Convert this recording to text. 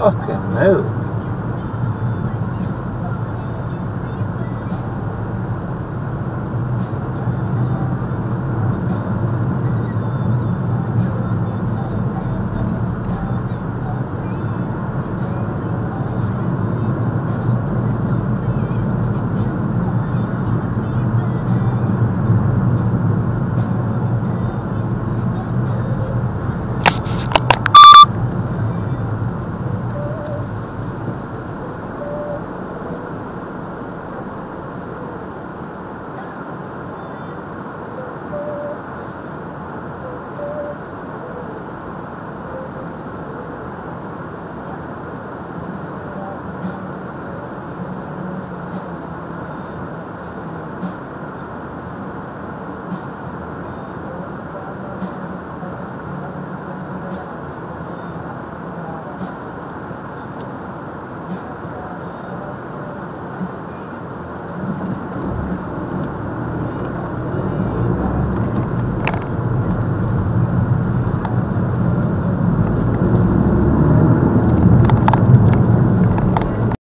Fucking no.